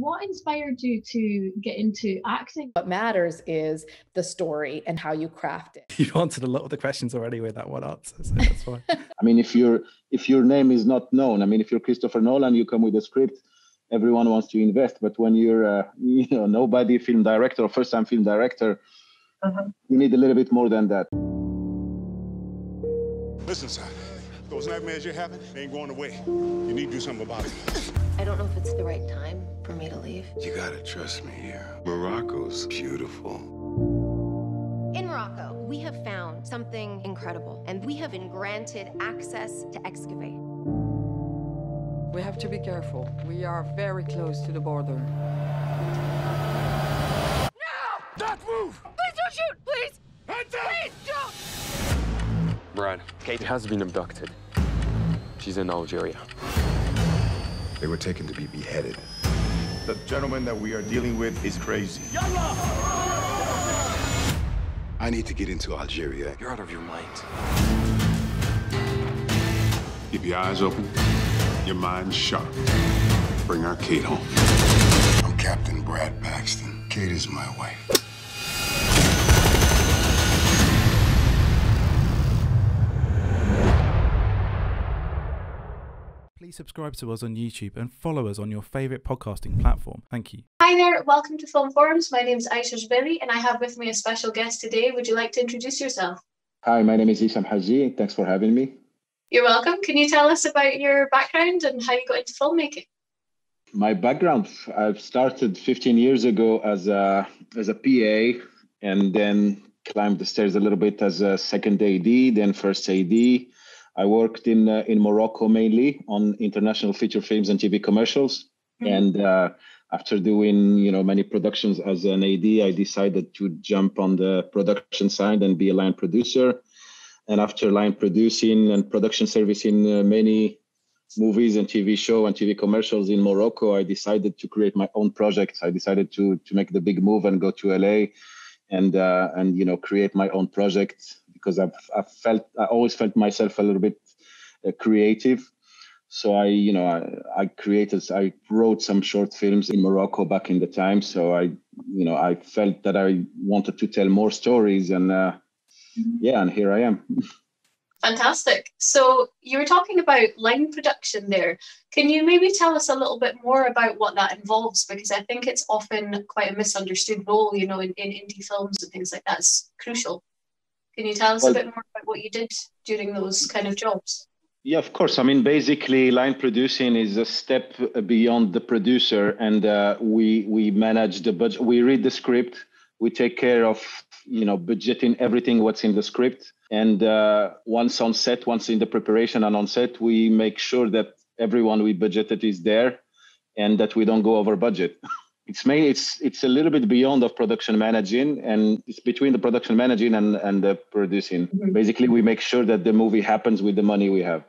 what inspired you to get into acting? What matters is the story and how you craft it. You've answered a lot of the questions already with that one answer, so that's fine. I mean, if your if your name is not known, I mean, if you're Christopher Nolan, you come with a script, everyone wants to invest. But when you're, uh, you know, nobody film director or first time film director, uh-huh. you need a little bit more than that. Listen, son. Those nightmares you're having, they ain't going away. You need to do something about it. I don't know if it's the right time for me to leave. You gotta trust me here. Morocco's beautiful. In Morocco, we have found something incredible, and we have been granted access to excavate. We have to be careful. We are very close to the border. No! Don't move! Please don't shoot! Please! Please don't! Brad, Kate has been abducted. She's in Algeria. They were taken to be beheaded. The gentleman that we are dealing with is crazy. Yalla! I need to get into Algeria. You're out of your mind. Keep your eyes open, your mind sharp. Bring our Kate home. I'm Captain Brad Paxton. Kate is my wife. Please subscribe to us on YouTube and follow us on your favourite podcasting platform. Thank you. Hi there, welcome to Film Forums. My name is Aiysha Jebali and I have with me a special guest today. Would you like to introduce yourself? Hi, my name is Hicham Hajji. Thanks for having me. You're welcome. Can you tell us about your background and how you got into filmmaking? My background, I've started 15 years ago as a as a PA and then climbed the stairs a little bit as a second AD, then first AD, I worked in uh, in Morocco mainly on international feature films and TV commercials. Mm-hmm. And uh, after doing you know many productions as an AD, I decided to jump on the production side and be a line producer. And after line producing and production servicing uh, many movies and TV show and TV commercials in Morocco, I decided to create my own projects. I decided to to make the big move and go to LA and uh, and you know create my own project because I've, I've felt I always felt myself a little bit uh, creative. So I, you know, I, I created, I wrote some short films in Morocco back in the time. So I, you know, I felt that I wanted to tell more stories, and uh, mm-hmm. yeah, and here I am. Fantastic. So you were talking about line production there. Can you maybe tell us a little bit more about what that involves? Because I think it's often quite a misunderstood role, you know, in, in indie films and things like that. It's crucial. Can you tell us well, a bit more about what you did during those kind of jobs? Yeah, of course. I mean, basically, line producing is a step beyond the producer, and uh, we we manage the budget. We read the script. We take care of you know budgeting everything what's in the script, and uh, once on set, once in the preparation and on set, we make sure that everyone we budgeted is there, and that we don't go over budget. it's mainly it's it's a little bit beyond of production managing and it's between the production managing and and the producing. Mm-hmm. basically we make sure that the movie happens with the money we have.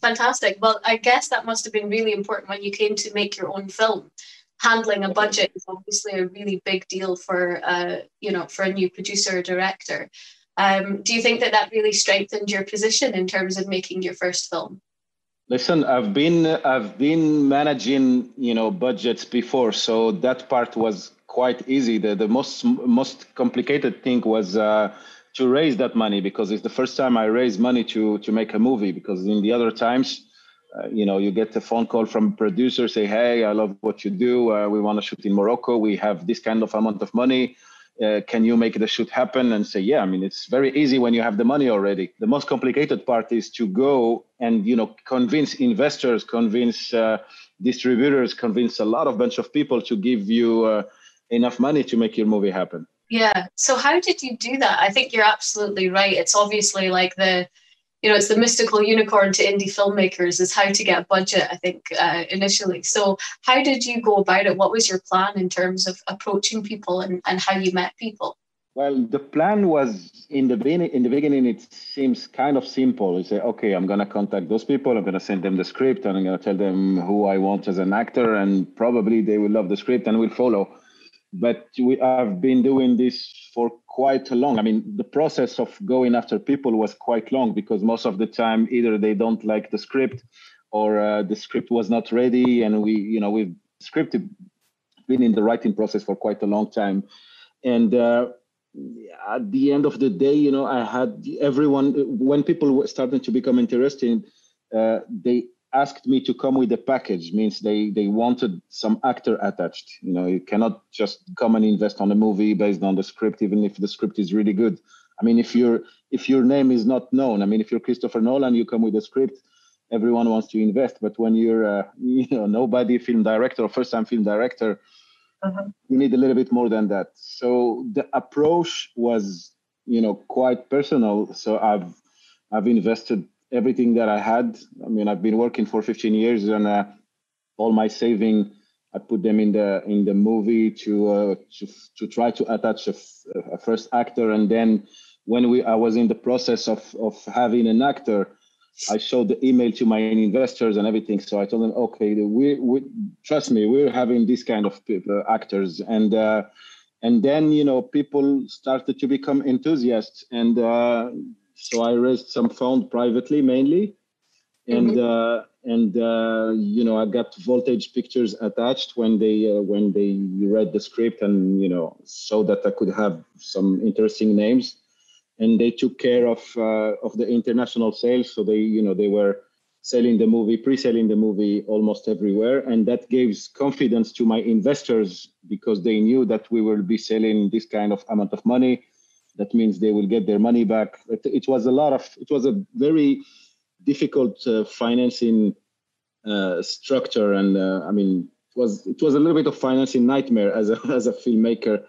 Fantastic. Well i guess that must have been really important when you came to make your own film. Handling a budget is obviously a really big deal for uh, you know for a new producer or director. Um, do you think that that really strengthened your position in terms of making your first film Listen, I've been I've been managing you know budgets before, so that part was quite easy. The the most most complicated thing was uh, to raise that money because it's the first time I raise money to to make a movie. Because in the other times, uh, you know, you get a phone call from a producer say, "Hey, I love what you do. Uh, we want to shoot in Morocco. We have this kind of amount of money uh, can you make the shoot happen and say yeah i mean it's very easy when you have the money already. The most complicated part is to go and you know convince investors convince uh, distributors convince a lot of bunch of people to give you uh, enough money to make your movie happen. Yeah. So how did you do that? I think you're absolutely right. It's obviously like the you know, it's the mystical unicorn to indie filmmakers is how to get a budget, I think, uh, initially. So, how did you go about it? What was your plan in terms of approaching people and, and how you met people? Well, the plan was in the beginning. In the beginning, it seems kind of simple. You say, okay, I'm gonna contact those people. I'm gonna send them the script, and I'm gonna tell them who I want as an actor, and probably they will love the script and will follow. But we have been doing this for quite a long. I mean, the process of going after people was quite long because most of the time either they don't like the script or uh, the script was not ready, and we, you know, we've script. Been in the writing process for quite a long time, and uh, at the end of the day, you know, I had everyone when people were starting to become interested, uh, they asked me to come with a package. Means they they wanted some actor attached. You know, you cannot just come and invest on a movie based on the script, even if the script is really good. I mean, if your if your name is not known, I mean, if you're Christopher Nolan, you come with a script everyone wants to invest but when you're a you know nobody film director or first time film director uh-huh. you need a little bit more than that so the approach was you know quite personal so i've i've invested everything that i had. I mean i've been working for 15 years and uh, all my saving i put them in the in the movie to uh, to, to try to attach a, a first actor. And then when we i was in the process of of having an actor I showed the email to my investors and everything. So I told them, okay, we, we trust me, we're having this kind of people, actors, and uh, and then you know people started to become enthusiasts, and uh, so I raised some fund privately mainly, and mm-hmm. uh, and uh, you know I got Voltage Pictures attached when they uh, when they read the script and you know so that I could have some interesting names and they took care of uh, of the international sales. So they, you know, they were selling the movie, pre-selling the movie almost everywhere, and that gives confidence to my investors because they knew that we will be selling this kind of amount of money. That means they will get their money back. It, it was a lot of. It was a very difficult uh, financing uh, structure, and uh, I mean, it was it was a little bit of financing nightmare as a as a filmmaker,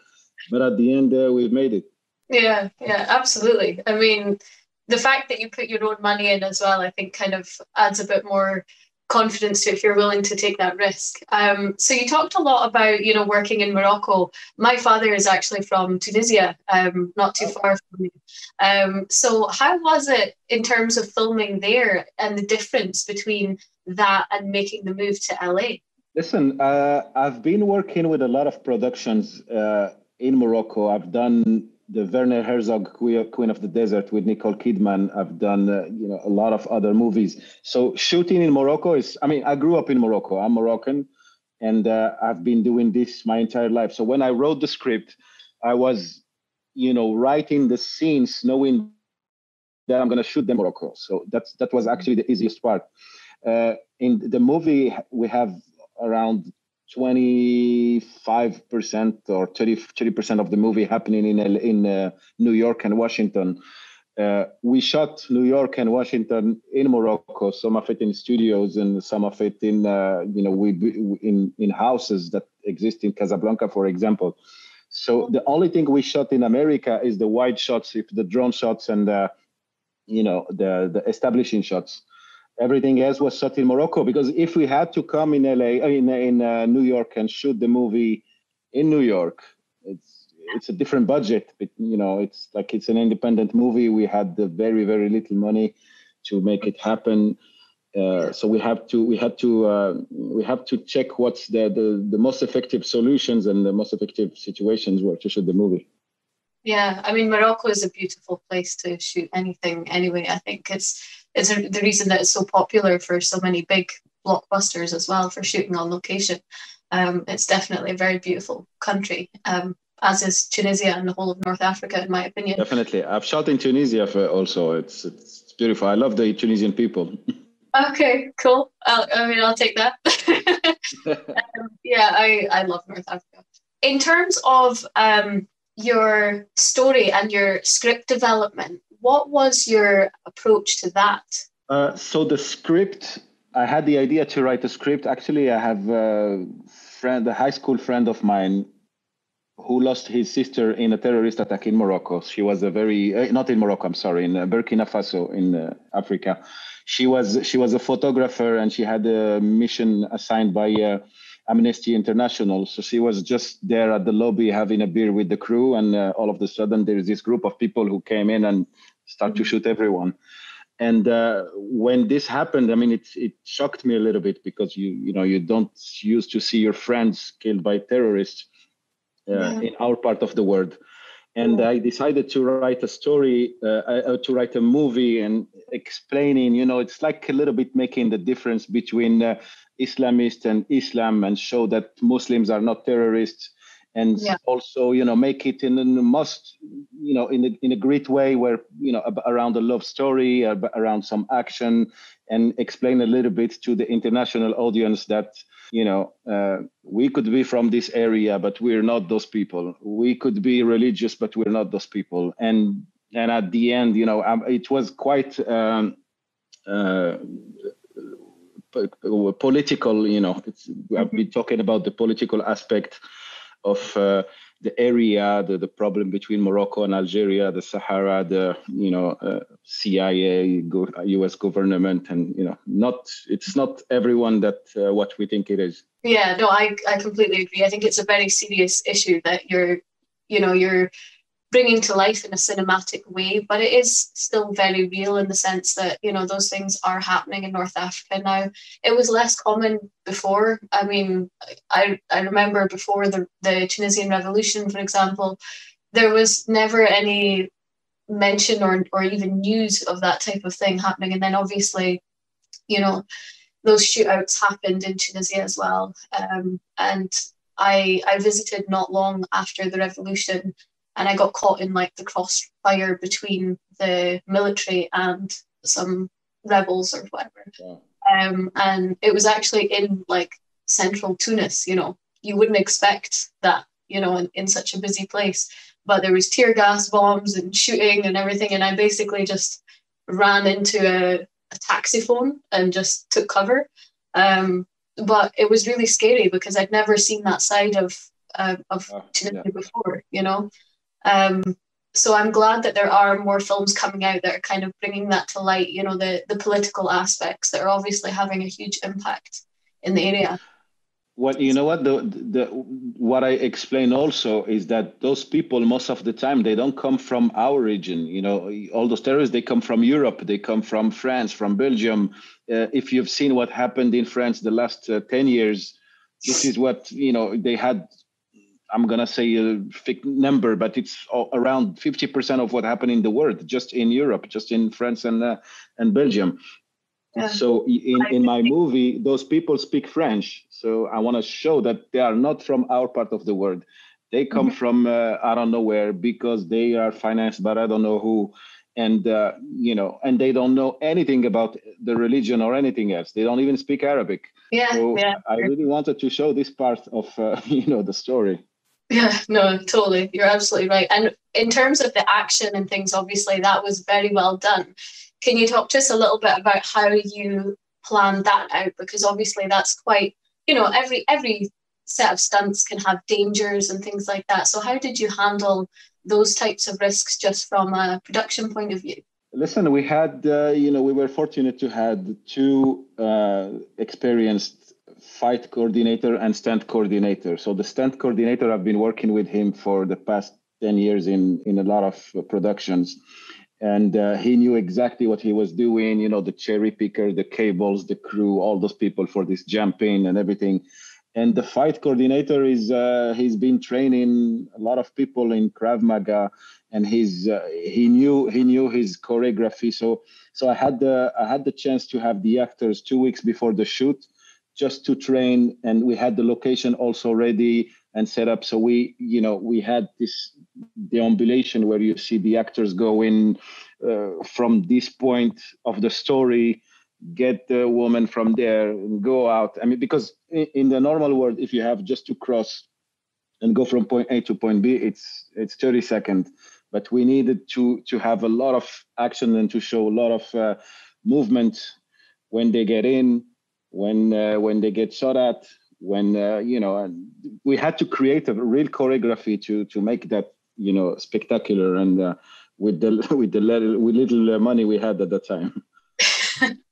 but at the end, uh, we've made it. Yeah, yeah, absolutely. I mean, the fact that you put your own money in as well, I think, kind of adds a bit more confidence to if you're willing to take that risk. Um, so you talked a lot about you know working in Morocco. My father is actually from Tunisia, um, not too far from me. Um, so how was it in terms of filming there and the difference between that and making the move to LA? Listen, uh, I've been working with a lot of productions uh, in Morocco. I've done the Werner Herzog Queen of the Desert with Nicole Kidman. I've done uh, you know a lot of other movies. So shooting in Morocco is I mean I grew up in Morocco. I'm Moroccan, and uh, I've been doing this my entire life. So when I wrote the script, I was you know writing the scenes knowing that I'm going to shoot them in Morocco. So that's that was actually the easiest part. Uh, in the movie, we have around 25% or 30 percent of the movie happening in in uh, New York and Washington. Uh, we shot New York and Washington in Morocco, some of it in studios and some of it in uh, you know we in in houses that exist in Casablanca, for example. So the only thing we shot in America is the wide shots, if the drone shots and you know the the establishing shots everything else was shot in Morocco. Because if we had to come in LA, uh, in in uh, New York, and shoot the movie in New York, it's it's a different budget. But you know, it's like it's an independent movie. We had the very very little money to make it happen. Uh, so we have to we had to uh, we have to check what's the, the the most effective solutions and the most effective situations were to shoot the movie. Yeah, I mean Morocco is a beautiful place to shoot anything. Anyway, I think it's it's a, the reason that it's so popular for so many big blockbusters as well for shooting on location. Um, it's definitely a very beautiful country, um, as is Tunisia and the whole of North Africa, in my opinion. Definitely, I've shot in Tunisia for also. It's it's beautiful. I love the Tunisian people. okay, cool. I'll, I mean, I'll take that. um, yeah, I I love North Africa. In terms of um, your story and your script development, what was your approach to that? Uh, so the script, I had the idea to write a script. Actually, I have a friend, a high school friend of mine, who lost his sister in a terrorist attack in Morocco. She was a very uh, not in Morocco. I'm sorry, in uh, Burkina Faso in uh, Africa. She was she was a photographer and she had a mission assigned by uh, Amnesty International. So she was just there at the lobby having a beer with the crew, and uh, all of a sudden there is this group of people who came in and start to shoot everyone. And uh, when this happened, I mean, it it shocked me a little bit because you you know you don't used to see your friends killed by terrorists uh, yeah. in our part of the world. and I decided to write a story, uh, uh, to write a movie, and explaining. You know, it's like a little bit making the difference between uh, Islamist and Islam, and show that Muslims are not terrorists, and yeah. also you know make it in the most you know in a, in a great way where you know around a love story, around some action, and explain a little bit to the international audience that you know, uh, we could be from this area, but we're not those people. We could be religious, but we're not those people. And and at the end, you know, um, it was quite um, uh, political. You know, I've been talking about the political aspect of uh, the area, the, the problem between Morocco and Algeria, the Sahara, the you know uh, CIA, go, U.S. government, and you know not it's not everyone that uh, what we think it is. Yeah, no, I I completely agree. I think it's a very serious issue that you're you know you're bringing to life in a cinematic way, but it is still very real in the sense that you know those things are happening in North Africa now. It was less common before. I mean, I I remember before the the Tunisian Revolution, for example, there was never any mention or or even news of that type of thing happening, and then obviously, you know, those shootouts happened in Tunisia as well, um, and I I visited not long after the revolution and I got caught in like the crossfire between the military and some rebels or whatever. Yeah. Um, and it was actually in like central Tunis. You know, you wouldn't expect that. You know, in, in such a busy place, but there was tear gas bombs and shooting and everything, and I basically just ran into a, a taxi phone and just took cover. Um, but it was really scary because I'd never seen that side of uh, of oh, Tunisia yeah. before. You know. Um, so I'm glad that there are more films coming out that are kind of bringing that to light. You know, the the political aspects that are obviously having a huge impact in the area. What you know what the the what I explain also is that those people most of the time they don't come from our region. You know, all those terrorists they come from Europe, they come from France, from Belgium. Uh, if you've seen what happened in France the last uh, ten years, this is what you know they had I'm gonna say a fake number, but it's around 50% of what happened in the world, just in Europe, just in France and uh, and Belgium. Yeah. So in, in my movie, those people speak French. So I want to show that they are not from our part of the world. They come mm-hmm. from uh, I don't know where because they are financed, but I don't know who. And uh, you know, and they don't know anything about the religion or anything else. They don't even speak Arabic. Yeah, so yeah. I really wanted to show this part of uh, you know the story. Yeah, no, totally. You're absolutely right. And in terms of the action and things, obviously, that was very well done. Can you talk to us a little bit about how you planned that out? Because obviously, that's quite, you know, every every set of stunts can have dangers and things like that. So, how did you handle those types of risks just from a production point of view? Listen, we had, uh, you know, we were fortunate to had two uh, experienced fight coordinator and stunt coordinator. So the stunt coordinator, I've been working with him for the past 10 years in, in a lot of productions. And uh, he knew exactly what he was doing, you know, the cherry picker, the cables, the crew, all those people for this jumping and everything. And the fight coordinator is, uh, he's been training a lot of people in Krav Maga and he's, uh, he knew, he knew his choreography. So, so I had the, I had the chance to have the actors two weeks before the shoot just to train and we had the location also ready and set up. So we you know we had this deambulation where you see the actors go in uh, from this point of the story get the woman from there and go out. I mean because in, the normal world if you have just to cross and go from point a to point b it's it's 30 seconds. But we needed to to have a lot of action and to show a lot of uh, movement when they get in when uh, when they get shot at when uh, you know we had to create a real choreography to to make that you know spectacular and uh, with the with the little, with little money we had at the time.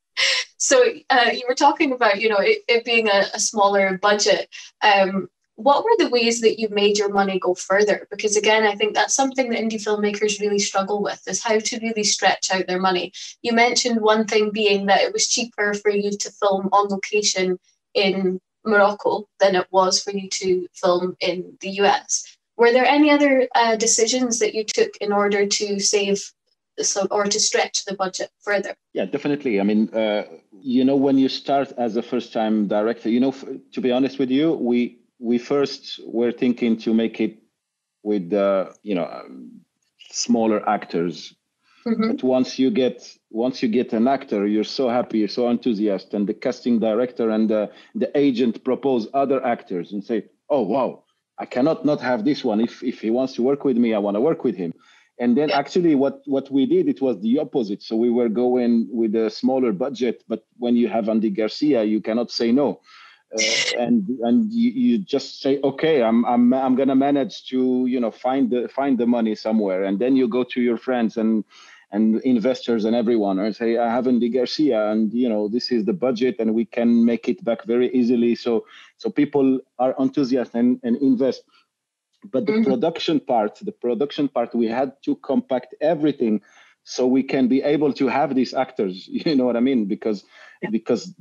So uh, you were talking about you know it, it being a, a, smaller budget. Um, what were the ways that you made your money go further? Because again, I think that's something that indie filmmakers really struggle with is how to really stretch out their money. You mentioned one thing being that it was cheaper for you to film on location in Morocco than it was for you to film in the US. were there any other uh, decisions that you took in order to save so or to stretch the budget further yeah definitely i mean uh, you know when you start as a first time director you know f- to be honest with you we we first were thinking to make it with uh, you know um, smaller actors. Mm-hmm. but once you get once you get an actor you're so happy you're so enthusiastic and the casting director and the, the agent propose other actors and say oh wow i cannot not have this one. If if he wants to work with me i want to work with him. And then actually what what we did it was the opposite. So we were going with a smaller budget but when you have andy garcia you cannot say no uh, and and you, you just say okay i'm i'm i'm going to manage to you know find the find the money somewhere. And then you go to your friends and and investors and everyone and say i have andy garcia and you know this is the budget and we can make it back very easily. So so people are enthusiastic and, and invest. But the mm-hmm. production part the production part we had to compact everything so we can be able to have these actors. You know what i mean? Because because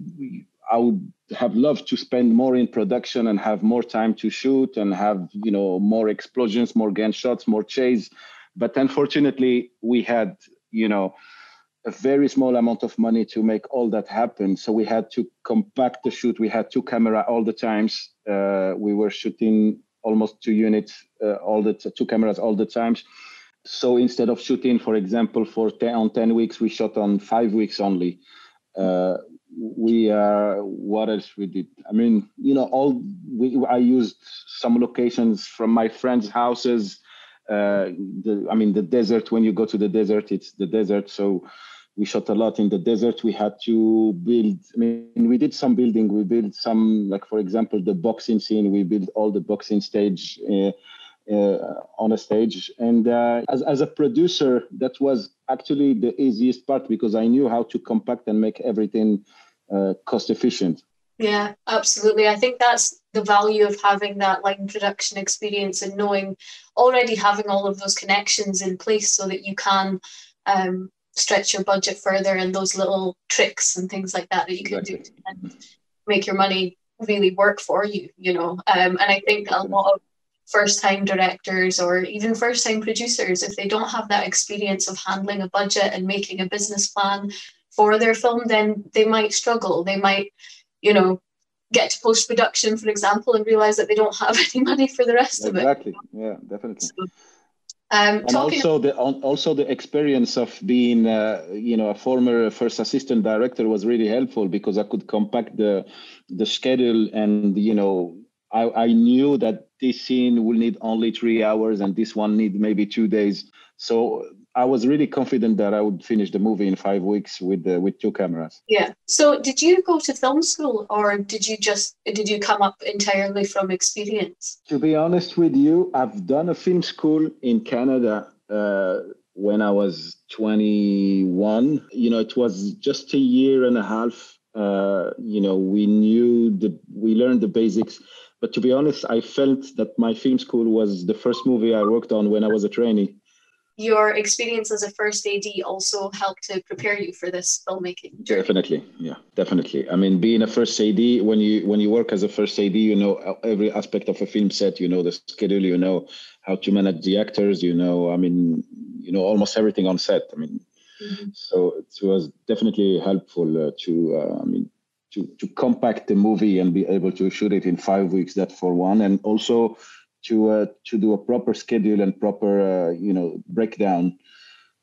i would have loved to spend more in production and have more time to shoot and have you know more explosions more gunshots more chase. But unfortunately we had you know a very small amount of money to make all that happen. So we had to compact the shoot. We had two camera all the times. Uh, we were shooting almost two units uh, all the t- two cameras all the times. So instead of shooting for example for 10 on 10 weeks we shot on five weeks only. Uh, we uh what else we did? I mean you know all we i used some locations from my friends houses uh the i mean the desert when you go to the desert it's the desert so we shot a lot in the desert. We had to build i mean we did some building we built some like for example the boxing scene we built all the boxing stage uh, on a stage. And uh, as, as a producer, that was actually the easiest part because I knew how to compact and make everything uh, cost efficient. Yeah, absolutely. I think that's the value of having that line production experience and knowing already having all of those connections in place so that you can um, stretch your budget further and those little tricks and things like that that you can exactly. do to make your money really work for you, you know. Um, and I think a lot of first time directors or even first time producers, if they don't have that experience of handling a budget and making a business plan for their film, then they might struggle. They might, you know, get to post production, for example, and realize that they don't have any money for the rest exactly. of it. Exactly. Yeah, definitely. So, um, and also the also the experience of being uh, you know a former first assistant director was really helpful because I could compact the the schedule and you know I, I knew that this scene will need only three hours and this one need maybe two days. So I was really confident that I would finish the movie in five weeks with uh, with two cameras. Yeah. So did you go to film school or did you just did you come up entirely from experience? To be honest with you, I've done a film school in Canada uh, when I was 21. You know, it was just a year and a half. Uh, you know, we knew the we learned the basics but to be honest, I felt that my film school was the first movie I worked on when I was a trainee. Your experience as a first AD also helped to prepare you for this filmmaking. Journey. Definitely, yeah, definitely. I mean, being a first AD, when you when you work as a first AD, you know every aspect of a film set. You know the schedule. You know how to manage the actors. You know, I mean, you know almost everything on set. I mean, mm-hmm. so it was definitely helpful uh, to. Uh, I mean, to, to compact the movie and be able to shoot it in five weeks that for one and also to uh, to do a proper schedule and proper uh, you know breakdown.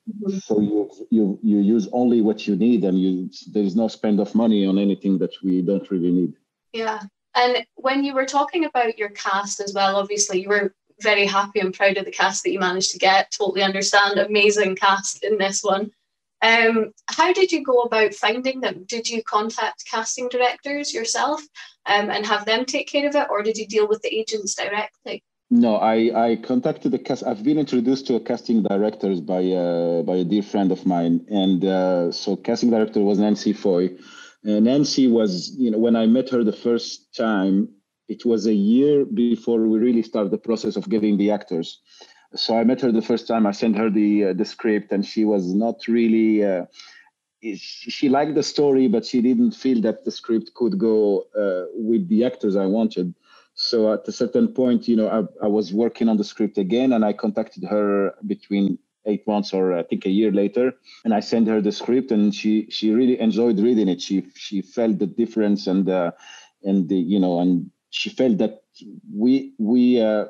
Mm-hmm. so you you you use only what you need and you there is no spend of money on anything that we don't really need. Yeah. And when you were talking about your cast as well obviously you were very happy and proud of the cast that you managed to get. Totally understand. Amazing cast in this one um, how did you go about finding them? Did you contact casting directors yourself um, and have them take care of it, or did you deal with the agents directly? No, I, I contacted the cast. I've been introduced to a casting directors by uh, by a dear friend of mine, and uh, so casting director was Nancy Foy. And Nancy was, you know, when I met her the first time, it was a year before we really started the process of getting the actors so I met her the first time. I sent her the uh, the script, and she was not really. Uh, she liked the story, but she didn't feel that the script could go uh, with the actors I wanted. So at a certain point, you know, I, I was working on the script again, and I contacted her between eight months or I think a year later, and I sent her the script, and she she really enjoyed reading it. She she felt the difference, and uh, and the you know, and she felt that we we uh,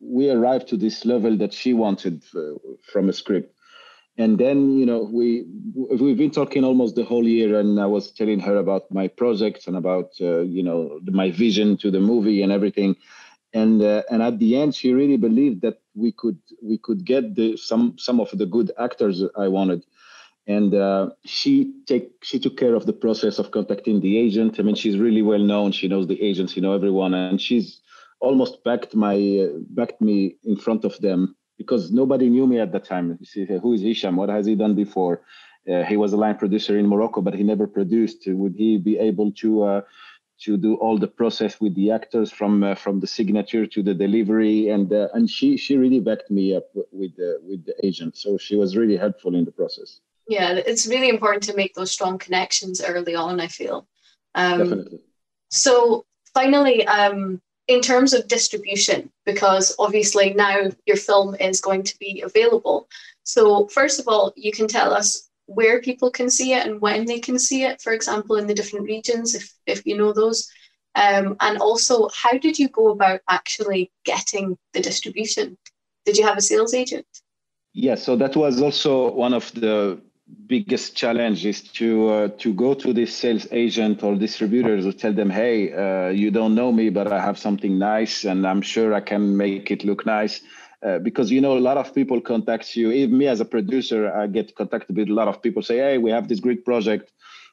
we arrived to this level that she wanted uh, from a script. And then you know we we've been talking almost the whole year and i was telling her about my projects and about uh, you know my vision to the movie and everything. And uh, and at the end she really believed that we could we could get the some some of the good actors i wanted. And uh, she take she took care of the process of contacting the agent. I mean she's really well known. She knows the agents. You know everyone. And she's almost backed my uh, backed me in front of them because nobody knew me at that time. You see, who is Hicham? What has he done before? Uh, he was a line producer in Morocco, but he never produced. Would he be able to uh, to do all the process with the actors from uh, from the signature to the delivery? And uh, and she she really backed me up with the with the agent. So she was really helpful in the process. Yeah, it's really important to make those strong connections early on. I feel. Um, Definitely. So finally, um, in terms of distribution, because obviously now your film is going to be available. So, first of all, you can tell us where people can see it and when they can see it, for example, in the different regions, if, if you know those. Um, and also, how did you go about actually getting the distribution? Did you have a sales agent? Yeah, so that was also one of the biggest challenge is to uh, to go to this sales agent or distributors to tell them hey uh, you don't know me but i have something nice and i'm sure i can make it look nice. Uh, because you know a lot of people contact you. Even me as a producer i get contacted with a lot of people say hey we have this great project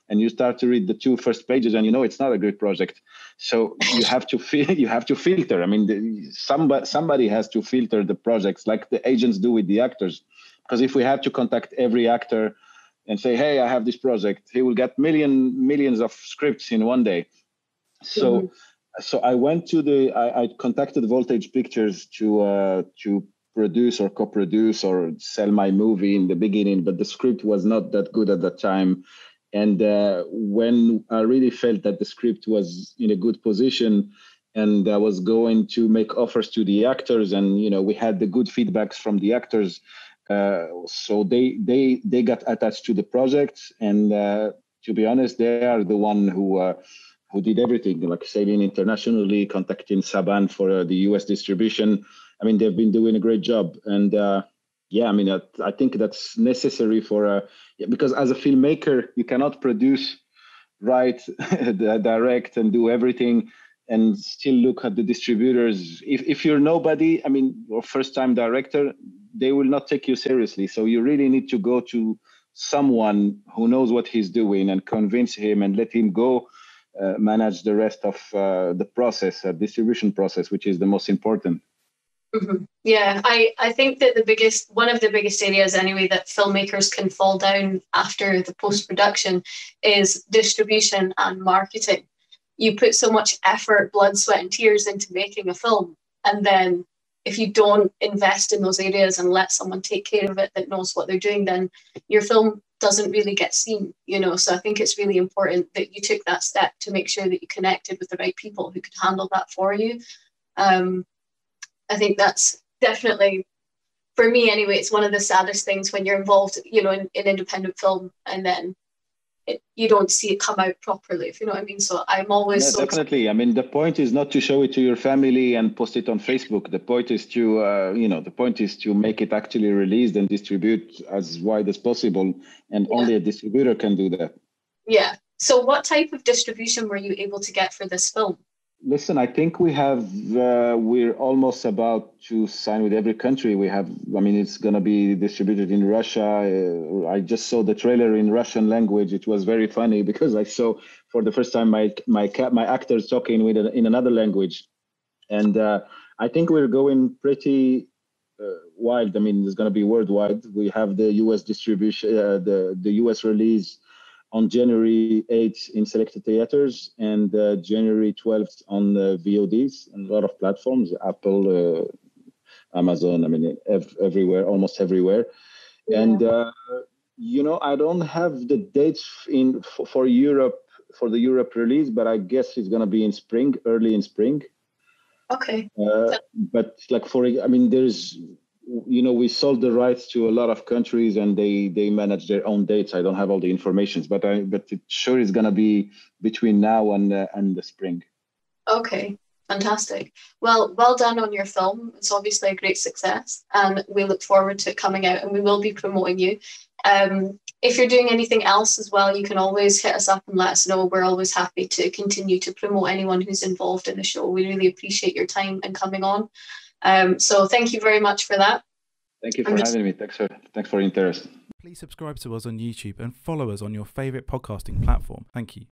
and you start to read the two first pages and you know it's not a great project. So you have to feel you have to filter. I mean the, somebody somebody has to filter the projects like the agents do with the actors. Because if we have to contact every actor and say, "Hey, I have this project," he will get million millions of scripts in one day. So, mm-hmm. so I went to the I, I contacted Voltage Pictures to uh, to produce or co-produce or sell my movie in the beginning, but the script was not that good at that time. And uh, when I really felt that the script was in a good position, and I was going to make offers to the actors, and you know we had the good feedbacks from the actors so they they they got attached to the project, and uh, to be honest, they are the one who uh, who did everything, like sailing internationally, contacting Saban for the U.S. distribution. I mean, they've been doing a great job, and yeah, I mean, I, I think that's necessary for because as a filmmaker, you cannot produce, write, direct, and do everything and still look at the distributors. If, if you're nobody, I mean, or first time director, they will not take you seriously. So you really need to go to someone who knows what he's doing and convince him and let him go uh, manage the rest of uh, the process, uh, distribution process, which is the most important. Mm-hmm. Yeah, I, I think that the biggest, one of the biggest areas anyway, that filmmakers can fall down after the post production is distribution and marketing you put so much effort, blood, sweat, and tears into making a film. And then if you don't invest in those areas and let someone take care of it that knows what they're doing, then your film doesn't really get seen, you know. So I think it's really important that you took that step to make sure that you connected with the right people who could handle that for you. Um, I think that's definitely for me anyway, it's one of the saddest things when you're involved, you know, in, in independent film and then it, you don't see it come out properly, if you know what I mean. So I'm always yeah, so definitely. I mean, the point is not to show it to your family and post it on Facebook. The point is to, uh, you know, the point is to make it actually released and distribute as wide as possible, and yeah. only a distributor can do that. Yeah. So, what type of distribution were you able to get for this film? Listen, I think we have, uh, we're almost about to sign with every country. We have, I mean, it's going to be distributed in Russia. Uh, I just saw the trailer in Russian language. It was very funny because I saw for the first time my my my actors talking with a, in another language, and uh, I think we're going pretty uh, wild. I mean, it's going to be worldwide. We have the U.S. distribution, uh, the the U.S. release on January 8th in selected theaters and uh, January 12th on uh, VODs and a lot of platforms, Apple, uh, Amazon, I mean, ev- everywhere, almost everywhere. Yeah. And, uh, you know, I don't have the dates in for, for, Europe, for the Europe release, but I guess it's going to be in spring, early in spring. Okay. Uh, but like for, I mean, there's, you know, we sold the rights to a lot of countries and they they manage their own dates. I don't have all the informations, but I but it sure is gonna be between now and uh, and the spring. Okay. Fantastic. Well, well done on your film. It's obviously a great success, and we look forward to it coming out. And we will be promoting you. Um, if you're doing anything else as well, you can always hit us up and let us know. We're always happy to continue to promote anyone who's involved in the show. We really appreciate your time and coming on. Um, so thank you very much for that. Thank you for having me. Thanks for thanks for your interest. Please subscribe to us on YouTube and follow us on your favorite podcasting platform. Thank you.